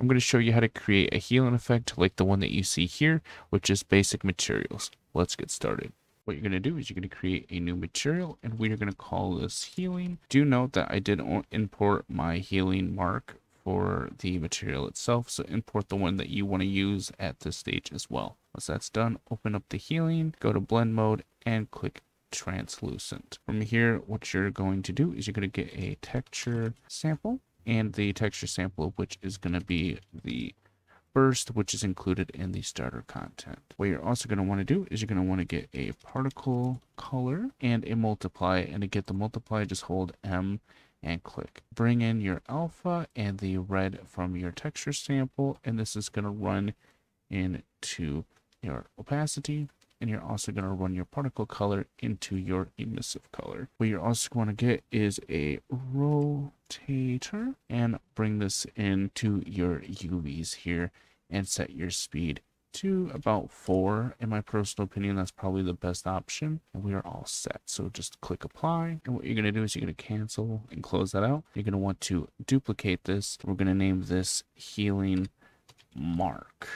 I'm going to show you how to create a healing effect like the one that you see here, which is basic materials. Let's get started. What you're going to do is you're going to create a new material and we are going to call this healing. Do note that I did import my healing mark for the material itself. So import the one that you want to use at this stage as well. Once that's done, open up the healing, go to blend mode and click translucent. From here, what you're going to do is you're going to get a texture sample and the texture sample which is going to be the burst, which is included in the starter content. What you're also going to want to do is you're going to want to get a particle color and a multiply. And to get the multiply, just hold M and click. Bring in your alpha and the red from your texture sample. And this is going to run into your opacity and you're also going to run your particle color into your emissive color. What you're also going to get is a rotator and bring this into your UVs here and set your speed to about four. In my personal opinion, that's probably the best option. And we are all set. So just click apply. And what you're going to do is you're going to cancel and close that out. You're going to want to duplicate this. We're going to name this healing mark.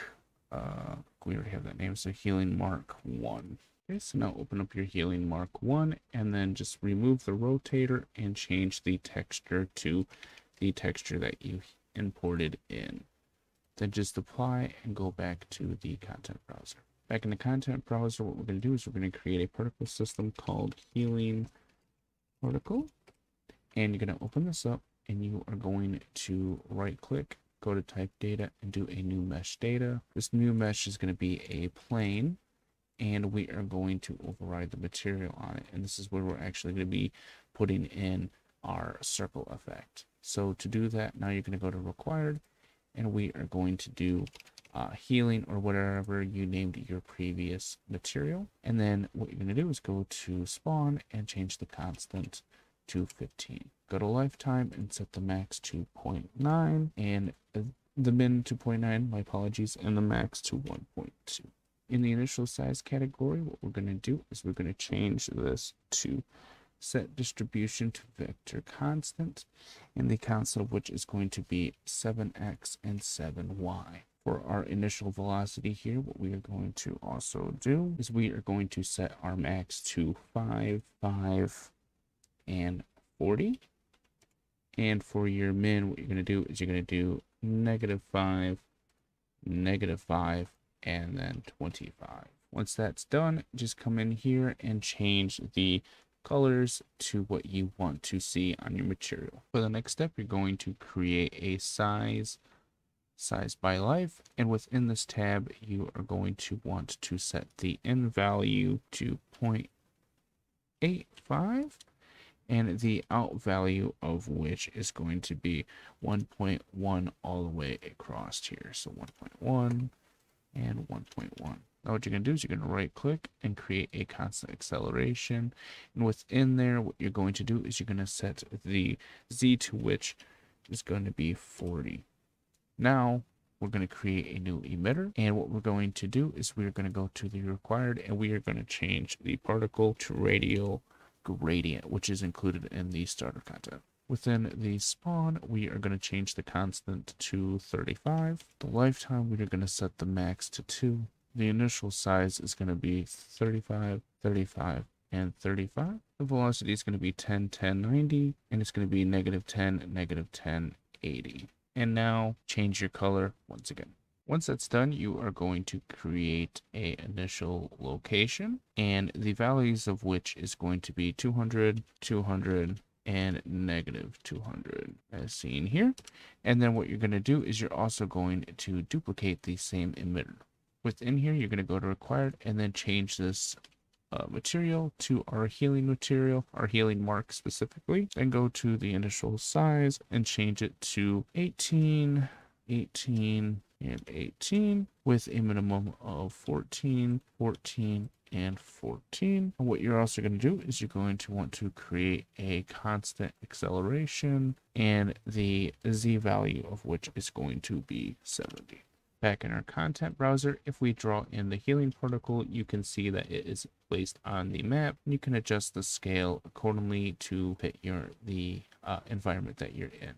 Uh, we already have that name. So healing mark one. Okay, so now open up your healing mark one and then just remove the rotator and change the texture to the texture that you imported in. Then just apply and go back to the content browser. Back in the content browser, what we're going to do is we're going to create a particle system called healing particle. And you're going to open this up and you are going to right click go to type data and do a new mesh data. This new mesh is going to be a plane and we are going to override the material on it. And this is where we're actually going to be putting in our circle effect. So to do that, now you're going to go to required and we are going to do uh, healing or whatever you named your previous material. And then what you're going to do is go to spawn and change the constant to 15. Go to lifetime and set the max to 0.9 and uh, the min to 0.9, my apologies, and the max to 1.2. In the initial size category, what we're going to do is we're going to change this to set distribution to vector constant, and the constant of which is going to be 7x and 7y. For our initial velocity here, what we are going to also do is we are going to set our max to 5, 5, and 40. And for your min, what you're going to do is you're going to do negative 5, negative 5, and then 25. Once that's done, just come in here and change the colors to what you want to see on your material. For the next step, you're going to create a size, size by life, and within this tab, you are going to want to set the in value to 0.85 and the out value of which is going to be 1.1 all the way across here. So 1.1 and 1.1. Now what you're going to do is you're going to right click and create a constant acceleration. And within there, what you're going to do is you're going to set the Z to which is going to be 40. Now we're going to create a new emitter. And what we're going to do is we're going to go to the required and we are going to change the particle to radial gradient, which is included in the starter content. Within the spawn, we are going to change the constant to 35. The lifetime, we are going to set the max to 2. The initial size is going to be 35, 35, and 35. The velocity is going to be 10, 10, 90, and it's going to be negative 10, negative 10, 80. And now change your color once again. Once that's done, you are going to create a initial location and the values of which is going to be 200, 200, and negative 200 as seen here. And then what you're going to do is you're also going to duplicate the same emitter. Within here, you're going to go to required and then change this uh, material to our healing material, our healing mark specifically, and go to the initial size and change it to 18, 18, and 18 with a minimum of 14, 14, and 14. And what you're also going to do is you're going to want to create a constant acceleration and the z value of which is going to be 70. Back in our content browser, if we draw in the healing particle, you can see that it is placed on the map. You can adjust the scale accordingly to fit your the uh, environment that you're in.